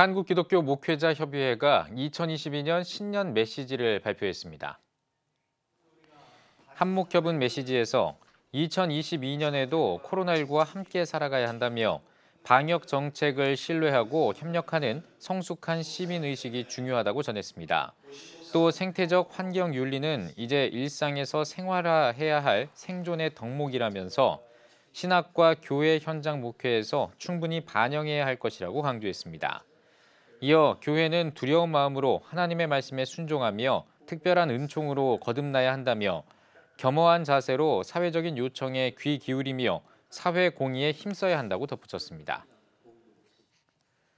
한국기독교 목회자 협의회가 2022년 신년 메시지를 발표했습니다. 한목협은 메시지에서 2022년에도 코로나19와 함께 살아가야 한다며 방역 정책을 신뢰하고 협력하는 성숙한 시민 의식이 중요하다고 전했습니다. 또 생태적 환경 윤리는 이제 일상에서 생활화해야 할 생존의 덕목이라면서 신학과 교회 현장 목회에서 충분히 반영해야 할 것이라고 강조했습니다. 이어 교회는 두려운 마음으로 하나님의 말씀에 순종하며 특별한 은총으로 거듭나야 한다며 겸허한 자세로 사회적인 요청에 귀 기울이며 사회 공의에 힘써야 한다고 덧붙였습니다.